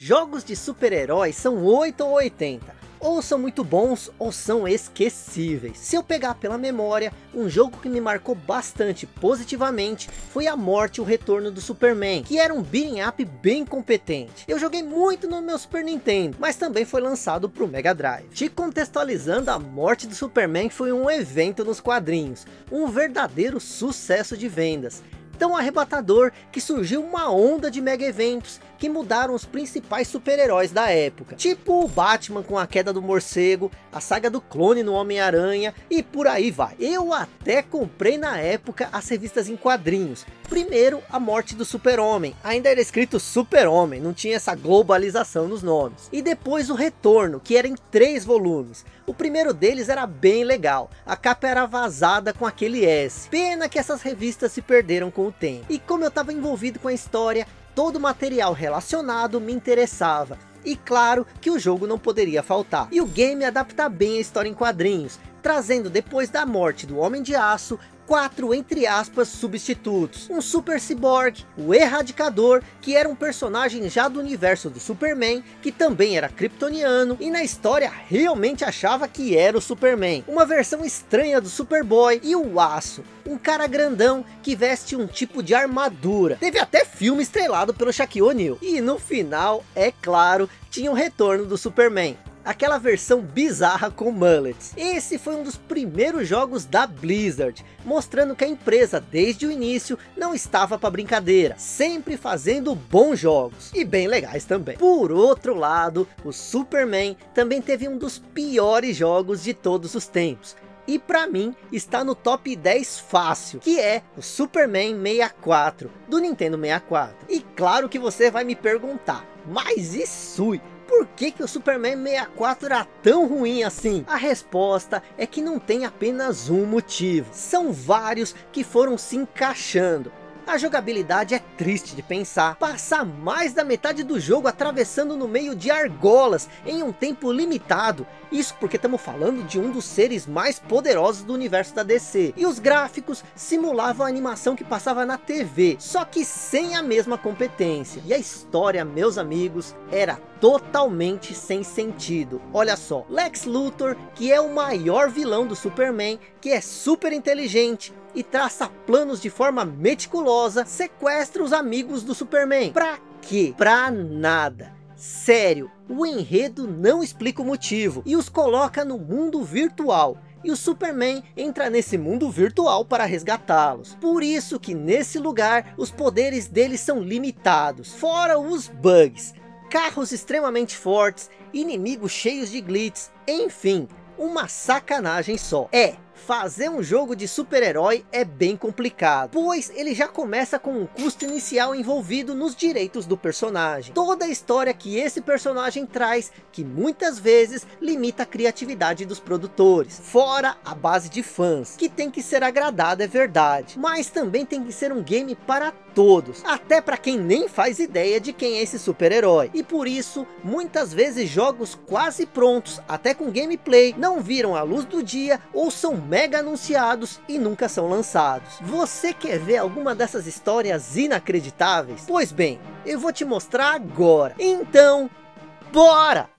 Jogos de super-heróis são 8 ou 80. Ou são muito bons, ou são esquecíveis. Se eu pegar pela memória, um jogo que me marcou bastante positivamente foi a morte e o retorno do Superman, que era um beat'em up bem competente. Eu joguei muito no meu Super Nintendo, mas também foi lançado para o Mega Drive. Te contextualizando, a morte do Superman foi um evento nos quadrinhos, um verdadeiro sucesso de vendas tão arrebatador que surgiu uma onda de mega eventos que mudaram os principais super-heróis da época. Tipo o Batman com a queda do morcego, a saga do clone no Homem-Aranha e por aí vai. Eu até comprei na época as revistas em quadrinhos. Primeiro, a morte do super-homem. Ainda era escrito super-homem, não tinha essa globalização nos nomes. E depois o retorno, que era em três volumes. O primeiro deles era bem legal. A capa era vazada com aquele S. Pena que essas revistas se perderam com o tempo. E como eu estava envolvido com a história, todo material relacionado me interessava. E claro que o jogo não poderia faltar. E o game adapta bem a história em quadrinhos, trazendo depois da morte do Homem de Aço, quatro, entre aspas, substitutos. Um Super Cyborg, o Erradicador, que era um personagem já do universo do Superman, que também era kryptoniano, e na história realmente achava que era o Superman. Uma versão estranha do Superboy, e o Aço, um cara grandão que veste um tipo de armadura. Teve até filme estrelado pelo Shaquille O'Neal. E no final, é claro, tinha o retorno do Superman aquela versão bizarra com mullets. Esse foi um dos primeiros jogos da Blizzard, mostrando que a empresa desde o início não estava para brincadeira, sempre fazendo bons jogos e bem legais também. Por outro lado, o Superman também teve um dos piores jogos de todos os tempos, e para mim está no top 10 fácil, que é o Superman 64 do Nintendo 64. E claro que você vai me perguntar, mas isso por que, que o Superman 64 era tão ruim assim? A resposta é que não tem apenas um motivo. São vários que foram se encaixando. A jogabilidade é triste de pensar. Passar mais da metade do jogo atravessando no meio de argolas em um tempo limitado. Isso porque estamos falando de um dos seres mais poderosos do universo da DC. E os gráficos simulavam a animação que passava na TV, só que sem a mesma competência. E a história, meus amigos, era totalmente sem sentido. Olha só, Lex Luthor, que é o maior vilão do Superman, que é super inteligente, e traça planos de forma meticulosa, sequestra os amigos do Superman. Pra quê? Pra nada. Sério, o enredo não explica o motivo e os coloca no mundo virtual. E o Superman entra nesse mundo virtual para resgatá-los. Por isso que nesse lugar os poderes deles são limitados. Fora os bugs, carros extremamente fortes, inimigos cheios de glitches, enfim, uma sacanagem só. É, fazer um jogo de super-herói é bem complicado, pois ele já começa com um custo inicial envolvido nos direitos do personagem. Toda a história que esse personagem traz, que muitas vezes limita a criatividade dos produtores. Fora a base de fãs, que tem que ser agradada é verdade, mas também tem que ser um game para todos, até para quem nem faz ideia de quem é esse super-herói. E por isso, muitas vezes jogos quase prontos, até com gameplay, não viram a luz do dia ou são mega anunciados e nunca são lançados. Você quer ver alguma dessas histórias inacreditáveis? Pois bem, eu vou te mostrar agora. Então, bora!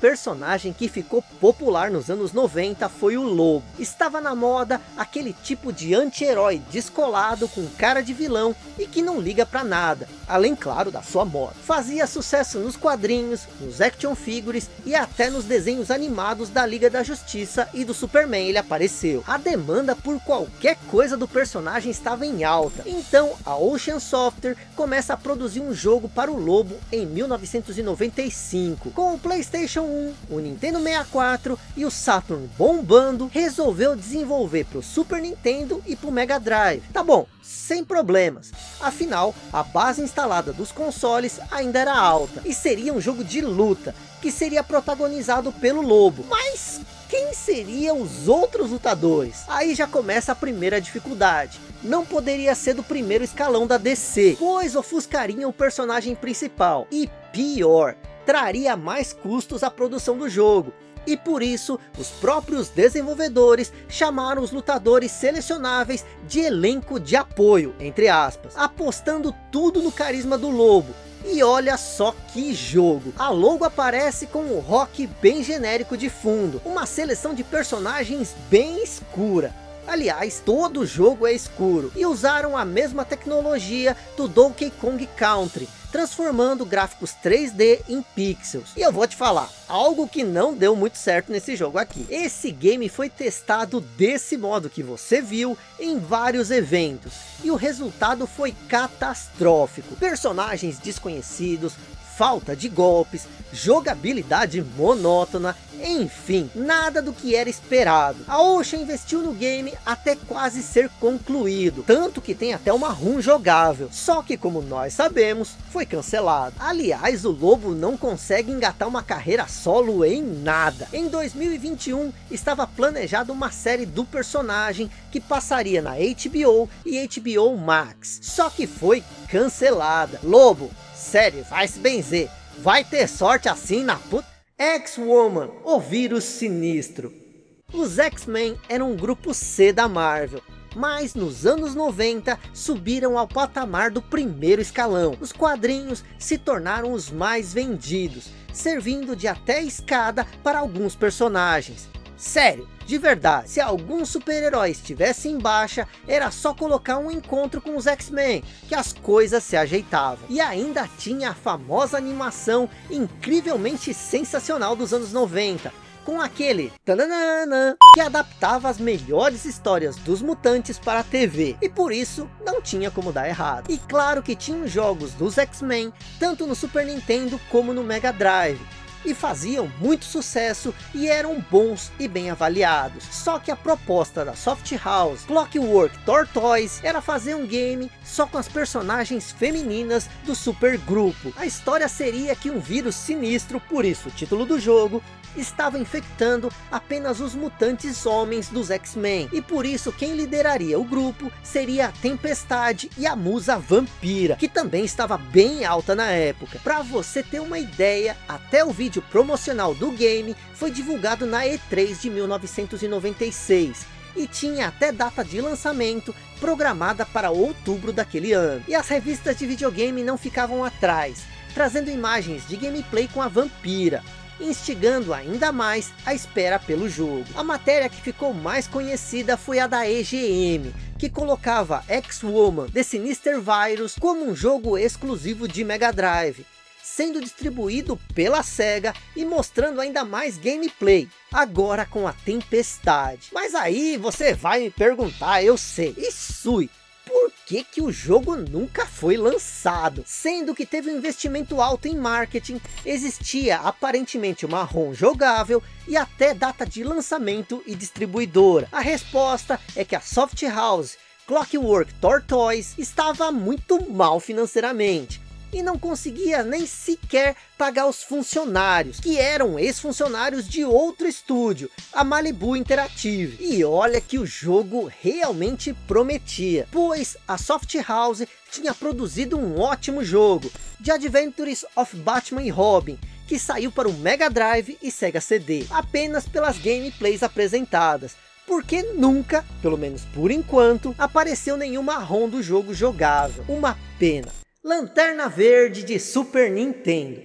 Personagem que ficou popular nos anos 90 foi o Lobo. Estava na moda aquele tipo de anti-herói descolado com cara de vilão e que não liga para nada, além claro da sua moda. Fazia sucesso nos quadrinhos, nos action figures e até nos desenhos animados da Liga da Justiça e do Superman ele apareceu. A demanda por qualquer coisa do personagem estava em alta, então a Ocean Software começa a produzir um jogo para o Lobo em 1995, com o Playstation 1, o Nintendo 64 e o Saturn bombando, resolveu desenvolver para o Super Nintendo e para o Mega Drive. Tá bom, sem problemas. Afinal, a base instalada dos consoles ainda era alta e seria um jogo de luta, que seria protagonizado pelo Lobo. Mas que quem seriam os outros lutadores? Aí já começa a primeira dificuldade. Não poderia ser do primeiro escalão da DC, pois ofuscaria o personagem principal. E pior, traria mais custos à produção do jogo. E por isso, os próprios desenvolvedores chamaram os lutadores selecionáveis de elenco de apoio, entre aspas, apostando tudo no carisma do Lobo, e olha só que jogo. A logo aparece com um rock bem genérico de fundo. Uma seleção de personagens bem escura. Aliás, todo jogo é escuro. E usaram a mesma tecnologia do Donkey Kong Country transformando gráficos 3D em pixels. E eu vou te falar, algo que não deu muito certo nesse jogo aqui. Esse game foi testado desse modo que você viu em vários eventos. E o resultado foi catastrófico. Personagens desconhecidos, falta de golpes, jogabilidade monótona, enfim, nada do que era esperado. A Ocean investiu no game até quase ser concluído, tanto que tem até uma run jogável, só que como nós sabemos, foi cancelado. Aliás, o Lobo não consegue engatar uma carreira solo em nada. Em 2021, estava planejada uma série do personagem que passaria na HBO e HBO Max, só que foi cancelada. Lobo, sério, vai se benzer. Vai ter sorte assim na puta... X-Woman, o vírus sinistro. Os X-Men eram um grupo C da Marvel, mas nos anos 90 subiram ao patamar do primeiro escalão. Os quadrinhos se tornaram os mais vendidos, servindo de até escada para alguns personagens. Sério, de verdade, se algum super-herói estivesse em baixa, era só colocar um encontro com os X-Men, que as coisas se ajeitavam. E ainda tinha a famosa animação incrivelmente sensacional dos anos 90, com aquele tananana, que adaptava as melhores histórias dos mutantes para a TV, e por isso não tinha como dar errado. E claro que tinham jogos dos X-Men, tanto no Super Nintendo como no Mega Drive, e faziam muito sucesso e eram bons e bem avaliados. Só que a proposta da Soft House Clockwork Tortoise era fazer um game só com as personagens femininas do supergrupo. A história seria que um vírus sinistro, por isso o título do jogo, estava infectando apenas os mutantes homens dos X-Men. E por isso quem lideraria o grupo seria a Tempestade e a Musa Vampira, que também estava bem alta na época. Para você ter uma ideia, até o vídeo promocional do game foi divulgado na E3 de 1996 e tinha até data de lançamento programada para outubro daquele ano. E as revistas de videogame não ficavam atrás, trazendo imagens de gameplay com a Vampira, instigando ainda mais a espera pelo jogo. A matéria que ficou mais conhecida foi a da EGM, que colocava X-Woman The Sinister Virus como um jogo exclusivo de Mega Drive, sendo distribuído pela SEGA e mostrando ainda mais gameplay, agora com a Tempestade. Mas aí você vai me perguntar, eu sei, e Sui, por que, que o jogo nunca foi lançado? Sendo que teve um investimento alto em marketing, existia aparentemente uma ROM jogável e até data de lançamento e distribuidora. A resposta é que a Soft House Clockwork Tortoise estava muito mal financeiramente e não conseguia nem sequer pagar os funcionários, que eram ex-funcionários de outro estúdio, a Malibu Interactive. E olha que o jogo realmente prometia, pois a Soft House tinha produzido um ótimo jogo, The Adventures of Batman e Robin, que saiu para o Mega Drive e Sega CD, apenas pelas gameplays apresentadas, porque nunca, pelo menos por enquanto, apareceu nenhuma ROM do jogo jogável. Uma pena. Lanterna Verde de Super Nintendo.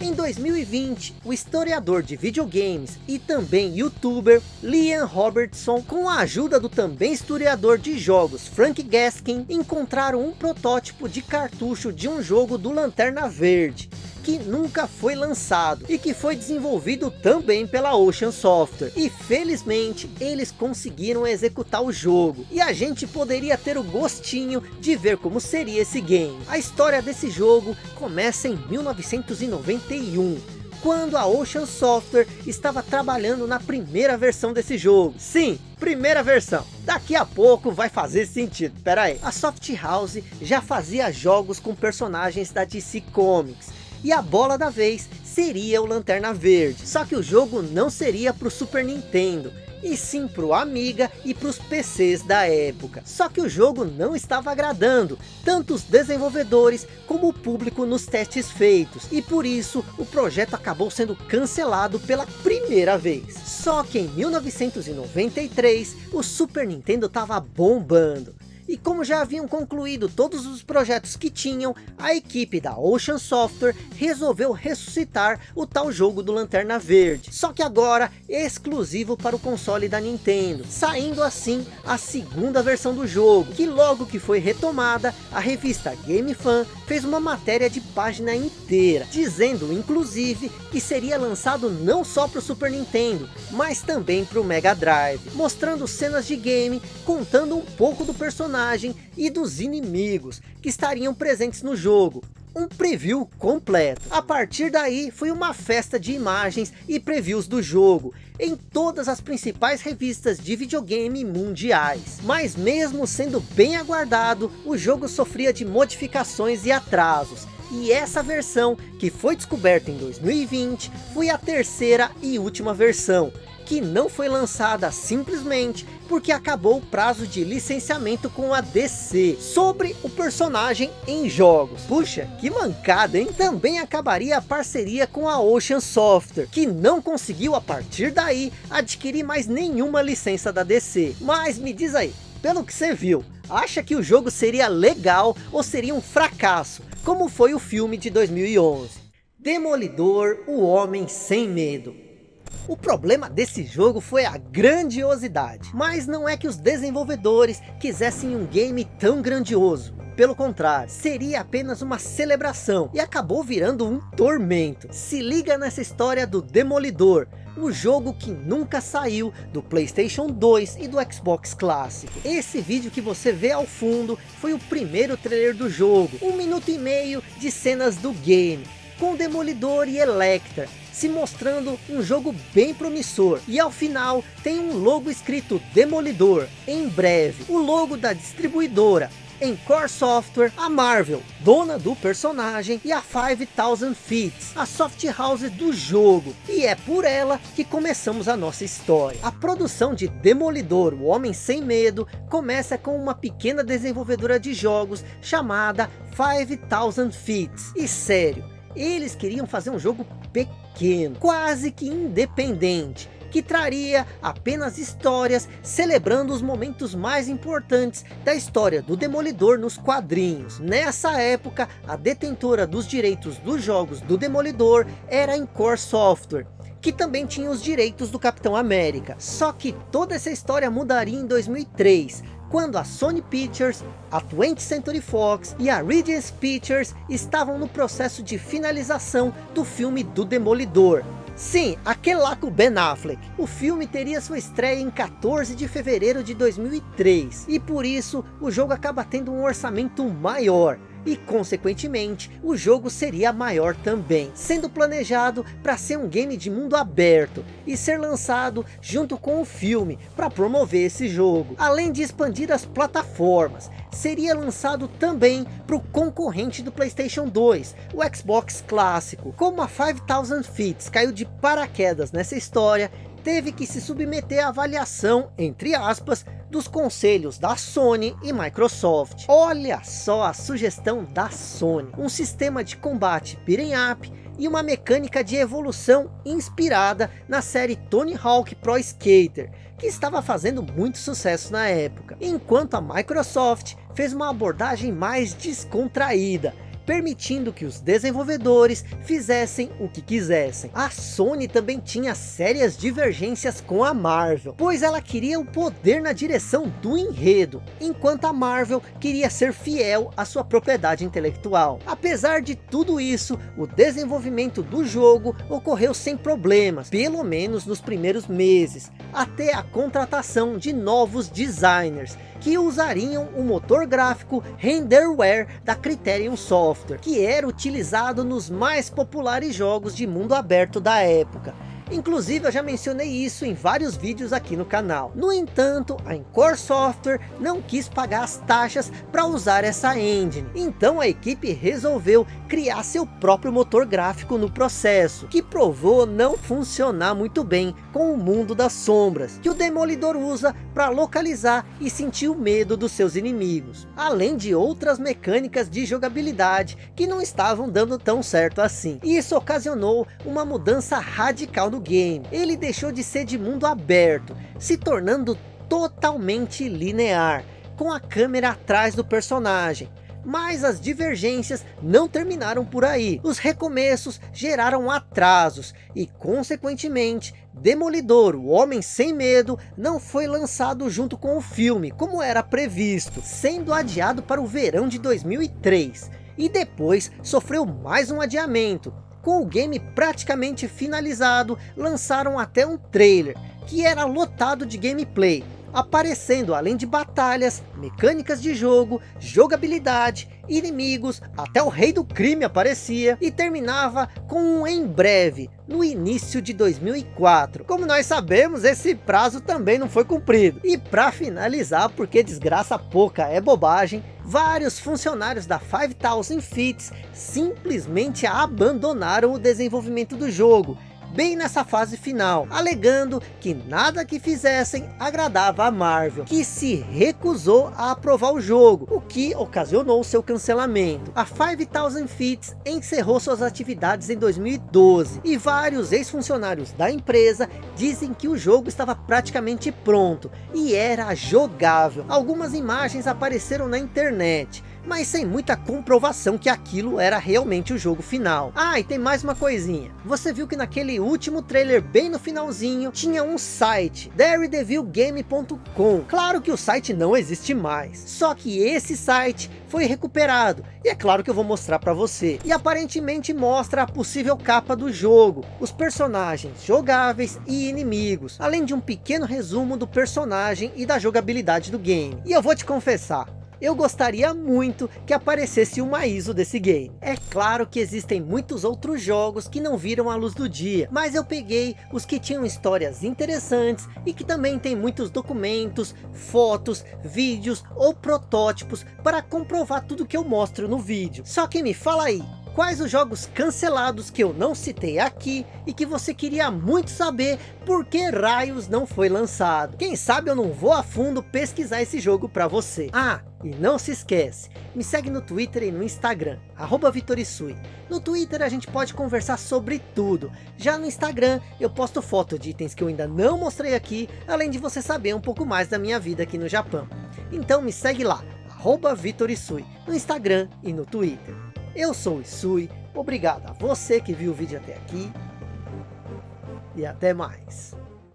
Em 2020, o historiador de videogames e também youtuber Liam Robertson, com a ajuda do também historiador de jogos Frank Gaskin, encontraram um protótipo de cartucho de um jogo do Lanterna Verde, que nunca foi lançado e que foi desenvolvido também pela Ocean Software. E felizmente eles conseguiram executar o jogo e a gente poderia ter o gostinho de ver como seria esse game. A história desse jogo começa em 1991 quando a Ocean Software estava trabalhando na primeira versão desse jogo. Sim, primeira versão. Daqui a pouco vai fazer sentido. Pera aí. A Soft House já fazia jogos com personagens da DC Comics e a bola da vez seria o Lanterna Verde. Só que o jogo não seria para o Super Nintendo, e sim para o Amiga e para os PCs da época. Só que o jogo não estava agradando, tanto os desenvolvedores como o público nos testes feitos, e por isso o projeto acabou sendo cancelado pela primeira vez. Só que em 1993 o Super Nintendo estava bombando, e como já haviam concluído todos os projetos que tinham, a equipe da Ocean Software resolveu ressuscitar o tal jogo do Lanterna Verde. Só que agora exclusivo para o console da Nintendo, saindo assim a segunda versão do jogo, que logo que foi retomada, a revista Game Fan fez uma matéria de página inteira, dizendo inclusive que seria lançado não só para o Super Nintendo, mas também para o Mega Drive, mostrando cenas de game, contando um pouco do personagem personagem e dos inimigos que estariam presentes no jogo. Um preview completo. A partir daí foi uma festa de imagens e previews do jogo em todas as principais revistas de videogame mundiais. Mas mesmo sendo bem aguardado, o jogo sofria de modificações e atrasos. E essa versão, que foi descoberta em 2020, foi a terceira e última versão, que não foi lançada simplesmente porque acabou o prazo de licenciamento com a DC sobre o personagem em jogos. Puxa, que mancada, hein? Também acabaria a parceria com a Ocean Software, que não conseguiu a partir daí adquirir mais nenhuma licença da DC. Mas me diz aí, pelo que você viu, acha que o jogo seria legal ou seria um fracasso, como foi o filme de 2011? Demolidor, o Homem Sem Medo. O problema desse jogo foi a grandiosidade, mas não é que os desenvolvedores quisessem um game tão grandioso. Pelo contrário, seria apenas uma celebração e acabou virando um tormento. Se liga nessa história do Demolidor, o jogo que nunca saiu do Playstation 2 e do Xbox Clássico. Esse vídeo que você vê ao fundo foi o primeiro trailer do jogo, um minuto e meio de cenas do game, com Demolidor e Electra, se mostrando um jogo bem promissor. E ao final tem um logo escrito Demolidor, em breve. O logo da distribuidora, em Core Software, a Marvel, dona do personagem, e a 5000 Feats, a soft house do jogo. E é por ela que começamos a nossa história. A produção de Demolidor, o Homem Sem Medo, começa com uma pequena desenvolvedora de jogos chamada 5000 Feats. E sério, eles queriam fazer um jogo pequeno, quase que independente, que traria apenas histórias celebrando os momentos mais importantes da história do Demolidor nos quadrinhos. Nessa época, a detentora dos direitos dos jogos do Demolidor era a Encore Software, que também tinha os direitos do Capitão América. Só que toda essa história mudaria em 2003, quando a Sony Pictures, a 20th Century Fox e a Regency Pictures estavam no processo de finalização do filme do Demolidor. Sim, aquele lá com Ben Affleck. O filme teria sua estreia em 14 de fevereiro de 2003 e por isso o jogo acaba tendo um orçamento maior e consequentemente o jogo seria maior também, sendo planejado para ser um game de mundo aberto e ser lançado junto com o filme para promover esse jogo, além de expandir as plataformas, seria lançado também para o concorrente do Playstation 2, o Xbox clássico. Como a 5000 Feet caiu de paraquedas nessa história, teve que se submeter à avaliação, entre aspas, dos conselhos da Sony e Microsoft. Olha só a sugestão da Sony, um sistema de combate beat'em up e uma mecânica de evolução inspirada na série Tony Hawk Pro Skater, que estava fazendo muito sucesso na época, enquanto a Microsoft fez uma abordagem mais descontraída, permitindo que os desenvolvedores fizessem o que quisessem. A Sony também tinha sérias divergências com a Marvel, pois ela queria o poder na direção do enredo, enquanto a Marvel queria ser fiel à sua propriedade intelectual. Apesar de tudo isso, o desenvolvimento do jogo ocorreu sem problemas, pelo menos nos primeiros meses, até a contratação de novos designers, que usariam o motor gráfico Renderware da Criterion Software, que era utilizado nos mais populares jogos de mundo aberto da época. Inclusive eu já mencionei isso em vários vídeos aqui no canal. No entanto, a Encore Software não quis pagar as taxas para usar essa engine. Então a equipe resolveu criar seu próprio motor gráfico no processo, que provou não funcionar muito bem com o mundo das sombras, que o Demolidor usa para localizar e sentir o medo dos seus inimigos. Além de outras mecânicas de jogabilidade que não estavam dando tão certo assim. Isso ocasionou uma mudança radical no game. Ele deixou de ser de mundo aberto, se tornando totalmente linear, com a câmera atrás do personagem. Mas as divergências não terminaram por aí. Os recomeços geraram atrasos e, consequentemente, Demolidor, o Homem Sem Medo, não foi lançado junto com o filme, como era previsto, sendo adiado para o verão de 2003. E depois sofreu mais um adiamento, com o game praticamente finalizado, lançaram até um trailer, que era lotado de gameplay, aparecendo além de batalhas, mecânicas de jogo, jogabilidade, inimigos, até o rei do crime aparecia e terminava com um em breve, no início de 2004. Como nós sabemos, esse prazo também não foi cumprido. E para finalizar, porque desgraça pouca é bobagem, vários funcionários da 5000 Fits simplesmente abandonaram o desenvolvimento do jogo bem nessa fase final, alegando que nada que fizessem agradava a Marvel, que se recusou a aprovar o jogo, o que ocasionou seu cancelamento. A 5000 Fits encerrou suas atividades em 2012 e vários ex-funcionários da empresa dizem que o jogo estava praticamente pronto e era jogável. Algumas imagens apareceram na internet, mas sem muita comprovação que aquilo era realmente o jogo final. Ah, e tem mais uma coisinha. Você viu que naquele último trailer, bem no finalzinho, tinha um site, daredevilgame.com. Claro que o site não existe mais, só que esse site foi recuperado, e é claro que eu vou mostrar para você. E aparentemente mostra a possível capa do jogo, os personagens jogáveis e inimigos, além de um pequeno resumo do personagem e da jogabilidade do game. E eu vou te confessar, eu gostaria muito que aparecesse uma ISO desse game. É claro que existem muitos outros jogos que não viram a luz do dia, mas eu peguei os que tinham histórias interessantes e que também tem muitos documentos, fotos, vídeos ou protótipos para comprovar tudo que eu mostro no vídeo. Só que me fala aí, quais os jogos cancelados que eu não citei aqui e que você queria muito saber por que raios não foi lançado. Quem sabe eu não vou a fundo pesquisar esse jogo para você. Ah, e não se esquece, me segue no Twitter e no Instagram, arroba Vitorisui. No Twitter a gente pode conversar sobre tudo. Já no Instagram eu posto foto de itens que eu ainda não mostrei aqui, além de você saber um pouco mais da minha vida aqui no Japão. Então me segue lá, arroba Vitorisui, no Instagram e no Twitter. Eu sou o Isui, obrigado a você que viu o vídeo até aqui. E até mais.